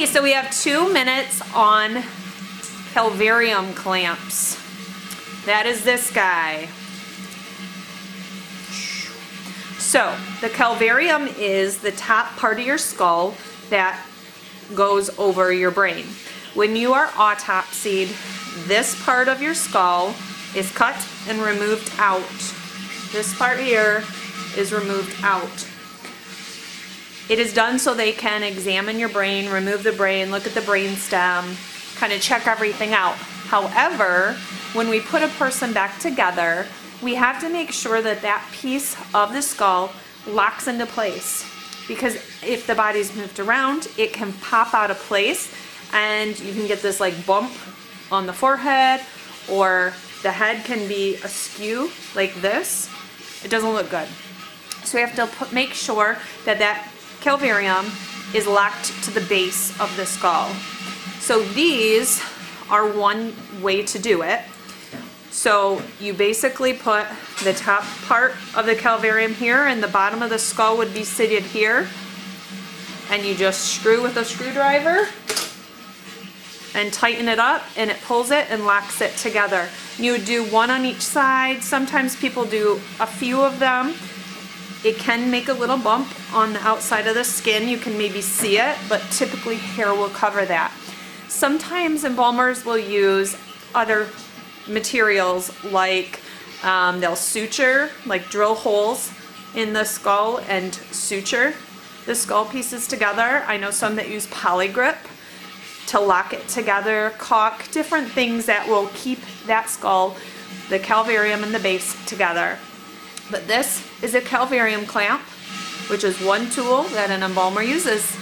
Okay, so we have two minutes on calvarium clamps. That is this guy. So, the calvarium is the top part of your skull that goes over your brain. When you are autopsied, this part of your skull is cut and removed out. This part here is removed out. It is done so they can examine your brain, remove the brain, look at the brain stem, kind of check everything out. However, when we put a person back together, we have to make sure that that piece of the skull locks into place because if the body's moved around, it can pop out of place and you can get this like bump on the forehead or the head can be askew like this. It doesn't look good. So we have to put, make sure that that calvarium is locked to the base of the skull. So these are one way to do it. So you basically put the top part of the calvarium here and the bottom of the skull would be seated here. And you just screw with a screwdriver and tighten it up and it pulls it and locks it together. You would do one on each side. Sometimes people do a few of them it can make a little bump on the outside of the skin. You can maybe see it, but typically hair will cover that. Sometimes embalmers will use other materials like um, they'll suture, like drill holes in the skull and suture the skull pieces together. I know some that use Poligrip to lock it together, caulk, different things that will keep that skull, the calvarium and the base together. But this is a calvarium clamp, which is one tool that an embalmer uses.